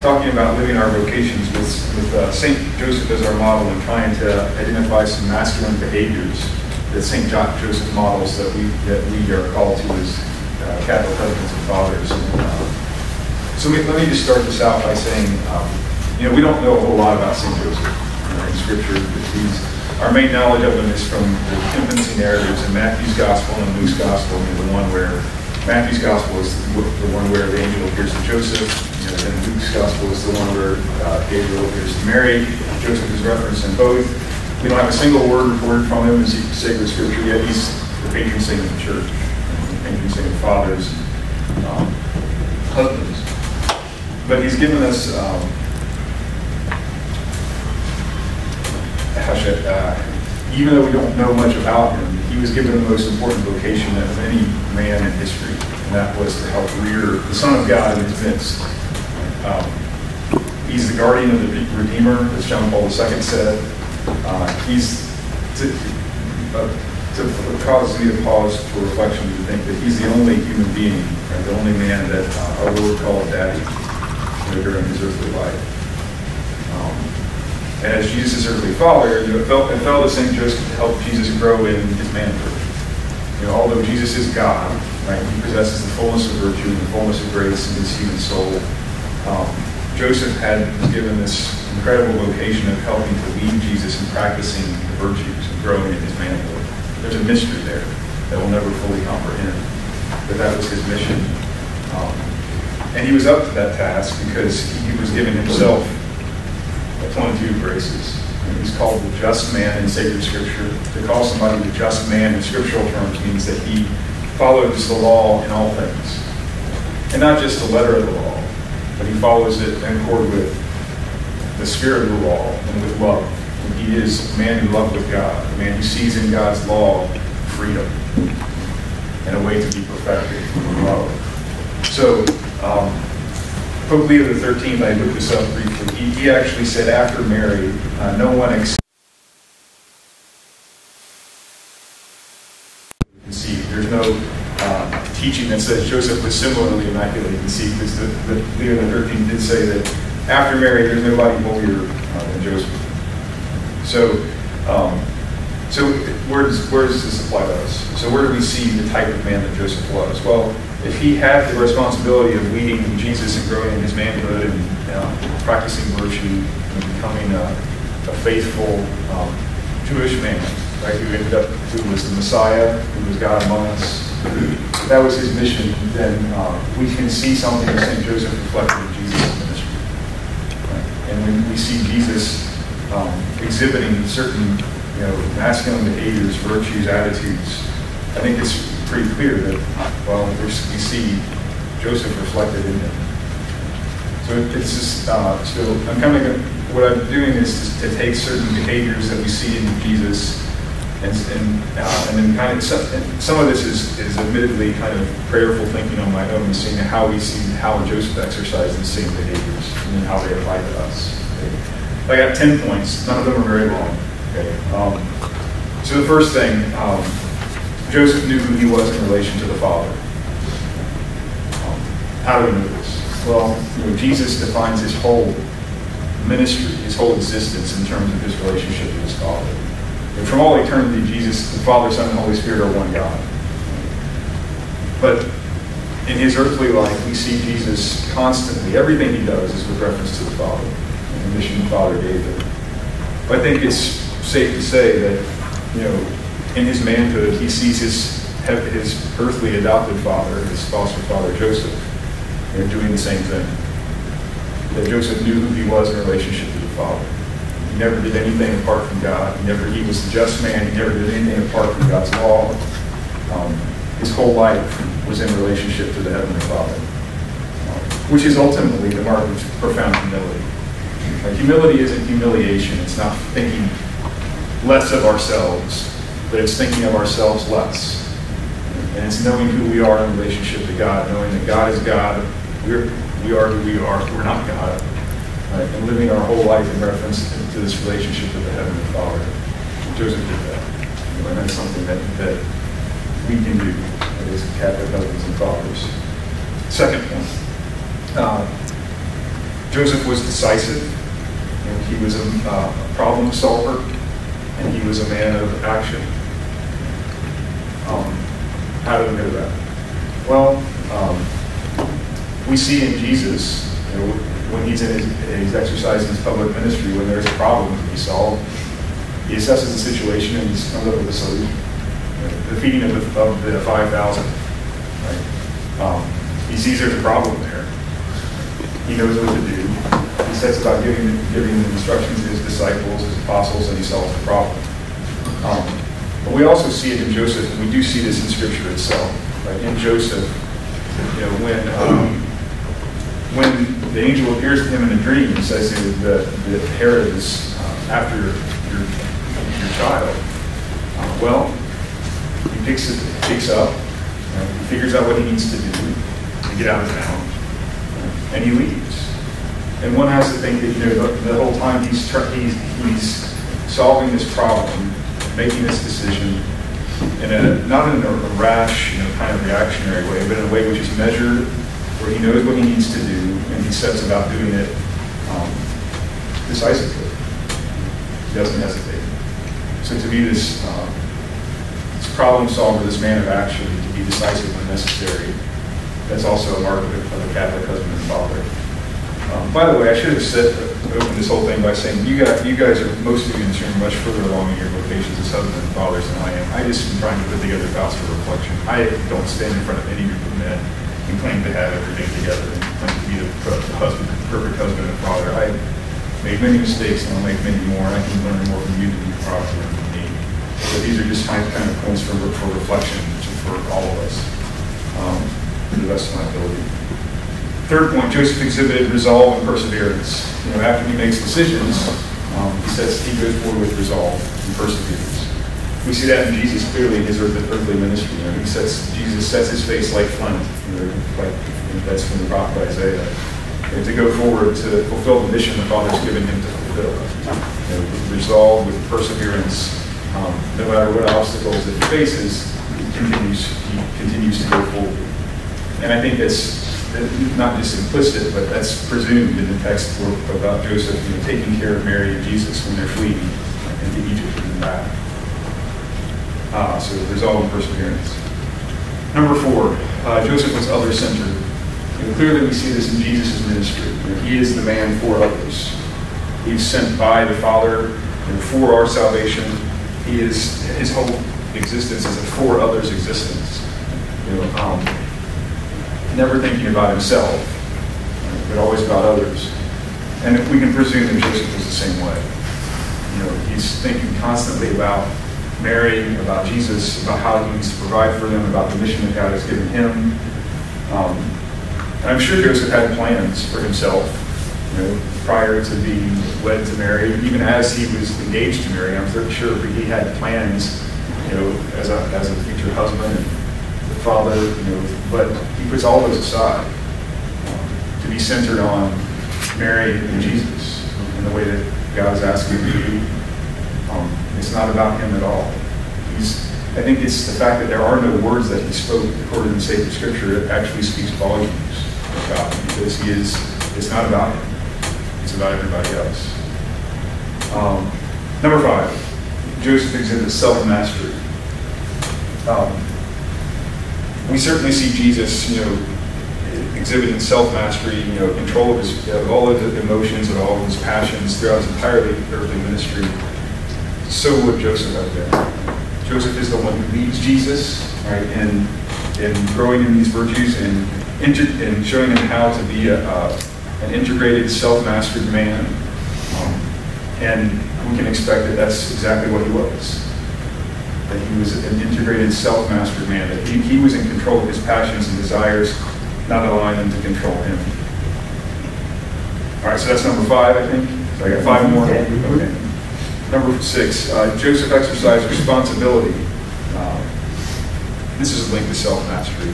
talking about living our vocations with, with uh, St. Joseph as our model and trying to identify some masculine behaviors that St. Joseph models that we, that we are called to as uh, Catholic husbands and fathers. And, uh, so we, let me just start this out by saying, um, you know, we don't know a whole lot about St. Joseph in Scripture. Our main knowledge of him is from the infancy narratives in Matthew's Gospel and Luke's Gospel, you know, the one where Matthew's Gospel is the one where the angel appears to Joseph and Luke's gospel is the one where uh, Gabriel appears to Mary. Joseph is referenced in both. We don't have a single word reported from him in sacred scripture yet. He's the patron saint of the church, the patron saint of fathers, um, husbands. But he's given us, um, how should, uh, even though we don't know much about him, he was given the most important vocation of any man in history, and that was to help rear the Son of God in his midst. Um, he's the guardian of the Redeemer, as John Paul II said. Uh, he's to, uh, to cause me to pause for reflection to think that he's the only human being, right, the only man that uh, our Lord called daddy you during his earthly life. Um, and as Jesus' earthly father, you know, it, felt, it fell to to help Jesus grow in his manhood. You know, although Jesus is God, right, he possesses the fullness of virtue and the fullness of grace in his human soul um, Joseph had given this incredible vocation of helping to lead Jesus in practicing the virtues and growing in his manhood. There's a mystery there that we'll never fully comprehend, but that was his mission. Um, and he was up to that task because he was given himself a plenitude of graces. And he's called the just man in sacred scripture. To call somebody the just man in scriptural terms means that he follows the law in all things. And not just the letter of the law, but he follows it in accord with the spirit of the law and with love. And he is a man in love with God, a man who sees in God's law freedom and a way to be perfected in love. So, um, Pope Leo XIII, I looked this up briefly, he, he actually said after Mary, uh, no one except. There's no teaching that says Joseph was similarly immaculate conceived, because the, the Leo XIII did say that after Mary, there's nobody holier uh, than Joseph. So, um, so where does, where does this apply to us? So where do we see the type of man that Joseph was? Well, if he had the responsibility of leading Jesus and growing in his manhood and uh, practicing virtue and becoming a, a faithful um, Jewish man, right, who ended up, who was the Messiah, who was God among us, that was his mission, then uh, we can see something of St. Joseph reflected in Jesus' ministry. Right? And when we see Jesus um, exhibiting certain you know, masculine behaviors, virtues, attitudes, I think it's pretty clear that, well, we see Joseph reflected in him. So it's just, uh, so I'm kind of, what I'm doing is to take certain behaviors that we see in Jesus and, and, uh, and then kind of some, some of this is, is admittedly kind of prayerful thinking on my own, seeing how we see how Joseph exercised the same behaviors and how they apply to us. Okay. I got 10 points. None of them are very long. Okay. Um, so the first thing, um, Joseph knew who he was in relation to the Father. Um, how do we know this? Well, you know, Jesus defines his whole ministry, his whole existence in terms of his relationship with his Father. And from all eternity, Jesus, the Father, Son, and Holy Spirit are one God. But in his earthly life, we see Jesus constantly, everything he does is with reference to the Father and the mission the Father gave him. I think it's safe to say that, you know, in his manhood, he sees his, his earthly adopted father, his foster father, Joseph, you know, doing the same thing. That Joseph knew who he was in relationship to the Father he never did anything apart from God. He never he was a just man. He never did anything apart from God's law. Um, his whole life was in relationship to the Heavenly Father, um, which is ultimately the mark of profound humility. Humility isn't humiliation. It's not thinking less of ourselves, but it's thinking of ourselves less. And it's knowing who we are in relationship to God, knowing that God is God. We're, we are who we are. We're not God right? and living our whole life in reference to, to, this relationship with the Heavenly Father. Joseph did that. You know, and that's something that, that we can do as Catholic husbands and fathers. Second point. Uh, Joseph was decisive, and he was a, uh, a problem solver, and he was a man of action. Um, how do we know that? Well, um, we see in Jesus, when he's in his, he's exercising his public ministry, when there's a problem to be solved, he assesses the situation and he comes up with a solution. The feeding of the, of the 5,000, right? Um, he sees there's a problem there. He knows what to do. He sets about giving, giving instructions to his disciples, his apostles, and he solves the problem. Um, but we also see it in Joseph, and we do see this in Scripture itself. Right? In Joseph, you know, when um, when the angel appears to him in a dream and says that, that Herod is uh, after your, your, your child, uh, well, he picks it picks up, you know, he figures out what he needs to do to get out of town, and he leaves. And one has to think that you know the, the whole time he's, he's he's solving this problem, making this decision in a not in a, a rash, you know, kind of reactionary way, but in a way which is measured, where he knows what he needs to do, and he sets about doing it um, decisively. He doesn't hesitate. So to be this, um, this problem solver, this man of action, to be decisive when necessary, that's also a mark of a, Catholic husband and father. Um, by the way, I should have said, opened this whole thing by saying you guys, you guys are, most of you in this room much further along in your vocations as husbands and fathers than I am. I just am trying to put together vows for reflection. I don't stand in front of any group of men and claim to have everything together and claim to be the, husband, perfect husband and father. I made many mistakes and I'll make many more. I can learn more from you than you probably learn from me. But these are just kind of, kind of points for, for reflection for all of us, um, to the best of my ability. Third point, Joseph exhibited resolve and perseverance. You know, after he makes decisions, um, he says he goes forward with resolve and perseverance. We see that in Jesus clearly in his earthly ministry. You know, he sets Jesus sets his face like flint. You know, like that's from the prophet Isaiah. And to go forward to fulfill the mission the Father's given him to fulfill. You know, with resolve, with perseverance, um, no matter what obstacles that he faces, he continues he continues to go forward. And I think that's not just implicit, but that's presumed in the text about Joseph you know, taking care of Mary and Jesus when they're fleeing into Egypt and back. Uh, so resolve and perseverance. Number four, uh, Joseph was other-centered. And clearly, we see this in Jesus' ministry. You know, he is the man for others. He's sent by the Father know, for our salvation. He is his whole existence is a for others existence. You know, um, never thinking about himself, but always about others. And if we can presume that Joseph was the same way. You know, he's thinking constantly about Mary, about Jesus, about how he needs to provide for them, about the mission that God has given him. Um, and I'm sure Joseph had plans for himself, you know, prior to being wed to Mary, even as he was engaged to Mary. I'm pretty sure he had plans, you know, as a, as a future husband and father, you know, but he puts all those aside um, to be centered on Mary and Jesus in the way that God is asking him to do. Um, it's not about him at all. He's, I think it's the fact that there are no words that he spoke according to the sacred scripture that actually speaks volumes of God because he is, it's not about him. It's about everybody else. Um, number five, Joseph exhibits self-mastery. Um, we certainly see Jesus, you know, exhibiting self-mastery, you know, control of his, of all of his emotions and all of his passions throughout his entire earthly ministry. So would Joseph have been. Joseph is the one who leads Jesus, right, in, in growing in these virtues and, and showing him how to be a, uh, an integrated, self-mastered man. Um, and we can expect that that's exactly what he was that he was an integrated, self-mastered man, that he, he was in control of his passions and desires, not allowing them to control him. All right, so that's number five, I think. So I got five more. Okay. Number six, uh, Joseph exercised responsibility. Uh, this is linked to self-mastery.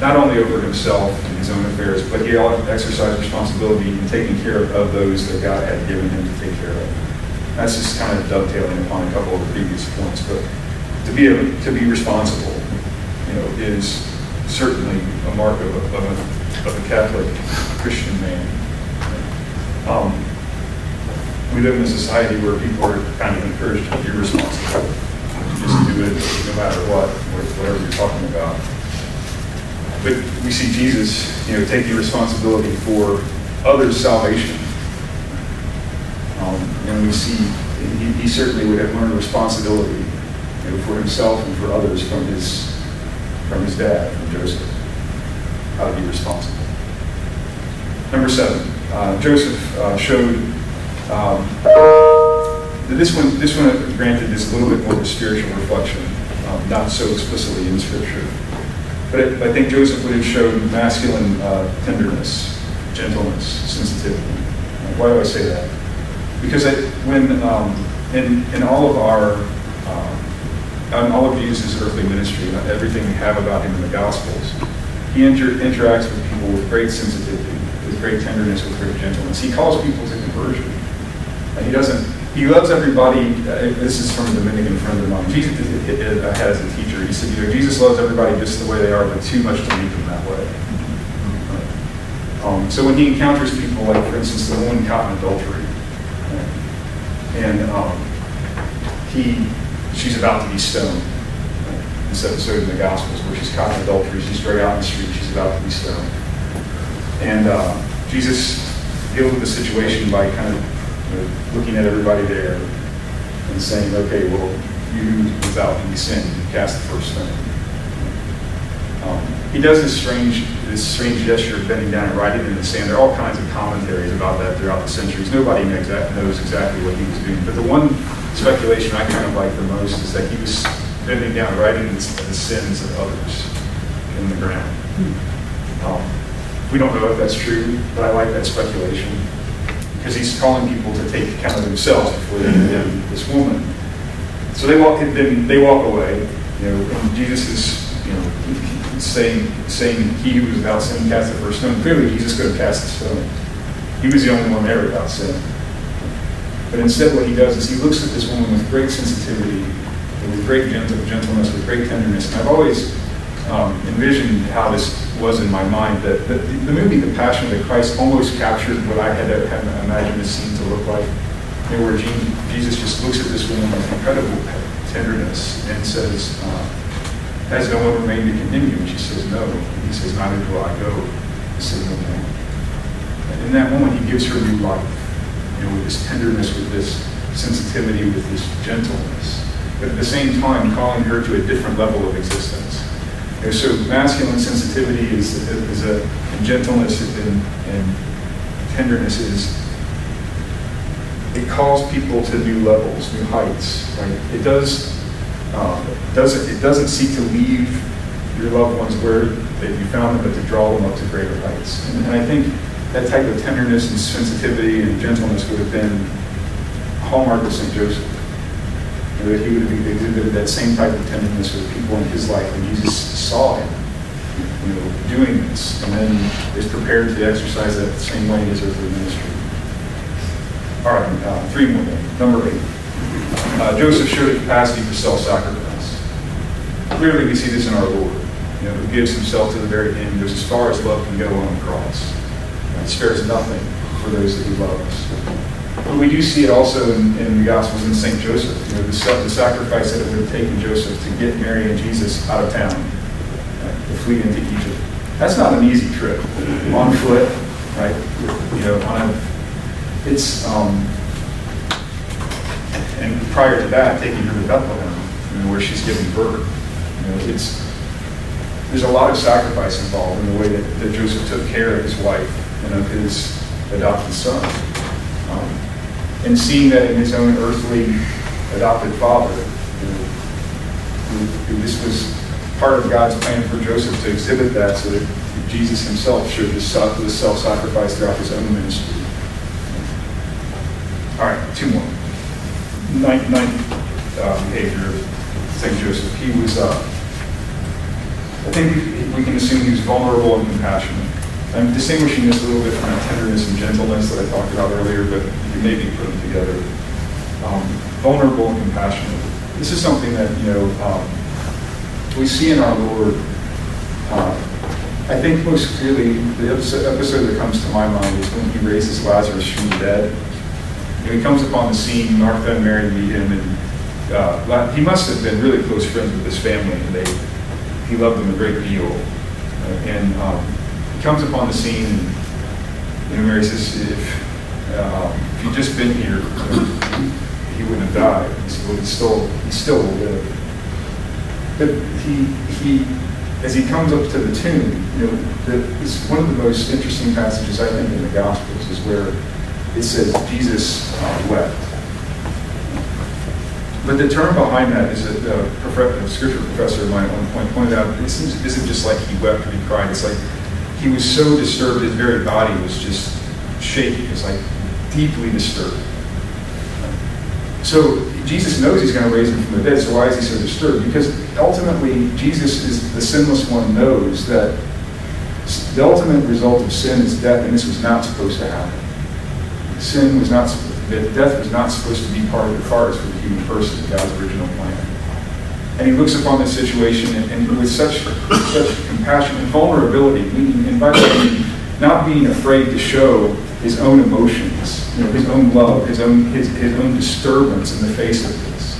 Not only over himself and his own affairs, but he exercised responsibility in taking care of, those that God had given him to take care of. That's just kind of dovetailing upon a couple of the previous points, but to be to be responsible, you know, is certainly a mark of a, of a, of a Catholic Christian man. Um, we live in a society where people are kind of encouraged to be responsible. Just do it no matter what, whatever you're talking about. But we see Jesus, you know, taking responsibility for others' salvation. Um, and we see he, he, certainly would have learned responsibility you know, for himself and for others from his from his dad, from Joseph, how to be responsible. Number seven, uh, Joseph uh, showed um, this one. This one, granted, is a little bit more of a spiritual reflection, um, not so explicitly in Scripture. But it, I think Joseph would have showed masculine uh, tenderness, gentleness, sensitivity. Why do I say that? Because I, when um, in in all of our um, all of Jesus' earthly ministry, everything we have about him in the Gospels, he inter- interacts with people with great sensitivity, with great tenderness, with great gentleness. He calls people to conversion. He doesn't, he loves everybody. Uh, this is from a Dominican friend of mine. Jesus I had as a teacher. He said, you know, Jesus loves everybody just the way they are, but too much to leave them that way. Um, so when he encounters people, like for instance, the woman caught in adultery, and um, he she's about to be stoned. This episode in the Gospels where she's caught in adultery, she's dragged out in the street, she's about to be stoned. And uh, Jesus deals with the situation by kind of know, looking at everybody there and saying, okay, well, you without any sin, you cast the first stone. Um, he does this strange, this strange gesture of bending down and writing in the sand. There are all kinds of commentaries about that throughout the centuries. Nobody knows exactly what he was doing. But the one speculation I kind of like the most is that he was bending down, writing the, the sins of others in the ground. Um, we don't know if that's true, but I like that speculation because he's calling people to take account of themselves before they condemn this woman. So they walk, then they walk away. You know, Jesus is, you know, saying, saying he who was without sin cast the first stone. Clearly, Jesus could have cast the stone. He was the only one there without sin. But instead, what he does is he looks at this woman with great sensitivity, with great gentleness, with great tenderness. And I've always um, envisioned how this was in my mind that, that the, the, movie The Passion of the Christ almost captured what I had, had imagined the scene to look like. Where Jesus just looks at this woman with incredible tenderness and says, uh, Has no one remained to condemn you? And she says, No. And he says, Neither do I go. Says, No more. And in that moment, he gives her new life you know, with this tenderness, with this sensitivity, with this gentleness, but at the same time calling her to a different level of existence. Know, so masculine sensitivity is, is a and gentleness and, and tenderness is it calls people to new levels, new heights. Right? It does um, doesn't it doesn't seek to leave your loved ones where that you found them, but to draw them up to greater heights. And, and I think that type of tenderness and sensitivity and gentleness would have been hallmark of St. Joseph. And that he would have exhibited that same type of tenderness with people in his life when Jesus saw him you know, doing this, and then is prepared to exercise that same way in his earthly ministry. All right, uh, three more. Number eight. Uh, Joseph showed a capacity for self-sacrifice. Clearly, we see this in our Lord. You know, who gives himself to the very end, goes as far as love can go on the cross and spares nothing for those that he loves. But we do see it also in, in the Gospels in St. Joseph, you know, the, the, sacrifice that it would have taken Joseph to get Mary and Jesus out of town, right, to flee into Egypt. That's not an easy trip, on foot, right? You know, on a, it's, um, and prior to that, taking her to Bethlehem, you know, where she's giving birth. You know, it's, there's a lot of sacrifice involved in the way that, that Joseph took care of his wife and of his adopted son. And seeing that in his own earthly adopted father, you know, who, who this was part of God's plan for Joseph to exhibit that so that Jesus himself showed this self-sacrifice throughout his own ministry. All right, two more. Ninth, ninth uh, behavior of St. Joseph. He was, uh, I think we can assume he was vulnerable and compassionate. I'm distinguishing this a little bit from the tenderness and gentleness that I talked about earlier, but you maybe put them together. Um, vulnerable and compassionate. This is something that, you know, um, we see in our Lord uh, I think most clearly, the episode, episode that comes to my mind is when he raises Lazarus from the dead. And he comes upon the scene, Martha and Mary meet him, and uh, he must have been really close friends with his family, and they, he loved them a great deal. Uh, and um, he comes upon the scene, and you know, Mary says, if, uh, if he'd just been here, he wouldn't have died. He well, still, he still will live. But he, he as he comes up to the tomb, you know, the, it's one of the most interesting passages I think in the Gospels is where it says Jesus uh, wept. But the term behind that is that uh, a scripture professor of mine at one point pointed out this isn't just like he wept or he cried. It's like he was so disturbed, his very body was just shaking. It's like deeply disturbed. So Jesus knows he's going to raise him from the dead, so why is he so disturbed? Because ultimately, Jesus is the sinless one, knows that the ultimate result of sin is death, and this was not supposed to happen. Sin was not, death was not supposed to be part of the cards for the human person, God's original plan. And he looks upon this situation and, and with such, such compassion and vulnerability, meaning, and by the way, not being afraid to show his own emotions, you know, his own love, his own his, his own disturbance in the face of this,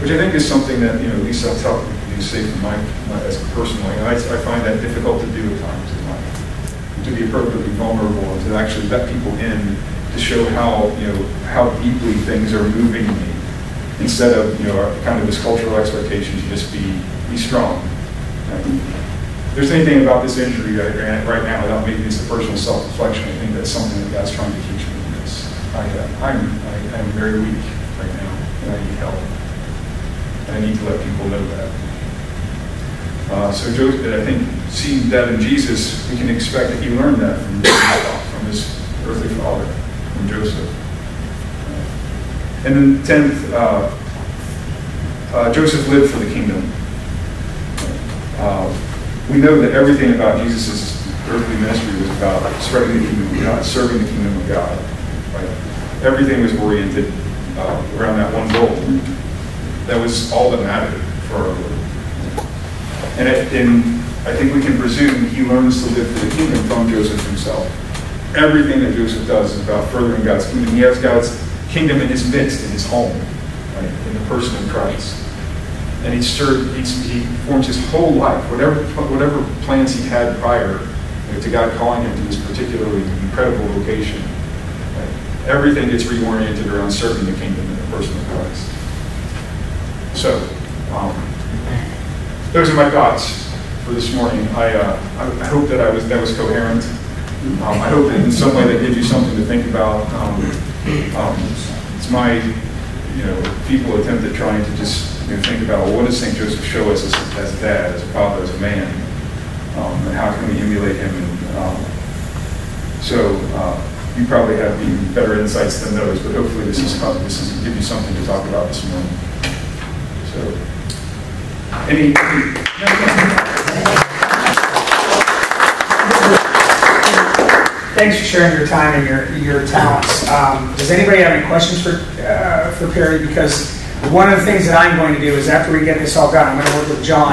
which I think is something that you know, at least I'll tell you say from my, my as personally, I, I find that difficult to do at times in life, to be appropriately vulnerable and to actually let people in to show how you know how deeply things are moving me, instead of you know kind of this cultural expectation to just be be strong there's anything about this injury right, now, without making this a personal self-reflection, I think that's something that God's trying to teach me this. I, uh, I'm, I, am very weak right now, and I need help. And I need to let people know that. Uh, so Joseph, I think seeing that in Jesus, we can expect that he learned that from, from his earthly father, from Joseph. Uh, and then tenth, uh, uh, Joseph lived for the kingdom. Uh, we know that everything about Jesus' earthly ministry was about spreading the kingdom of God, serving the kingdom of God. Right? Everything was oriented uh, around that one goal. That was all that mattered for our Lord. And, it, and I think we can presume he learns to live for the kingdom from Joseph himself. Everything that Joseph does is about furthering God's kingdom. He has God's kingdom in his midst, in his home, right? in the person of Christ and he stirred, he forms his whole life, whatever, whatever plans he had prior to God calling him to this particularly incredible vocation. Right? Everything gets reoriented around serving the kingdom and the person of Christ. So, um, those are my thoughts for this morning. I, uh, I, hope that I was that was coherent. Um, I hope that in some way that gives you something to think about. Um, um it's my, you know, people attempt at trying to just you know, think about well, what does St. Joseph show us as, as a dad, as a father, as a man, um, and how can we emulate him? And, um, so uh, you probably have even better insights than those, but hopefully this is this is give you something to talk about this morning. So, any. Thanks for sharing your time and your your talents. Um, does anybody have any questions for uh, for Perry? Because one of the things that I'm going to do is after we get this all done, I'm going to work with John.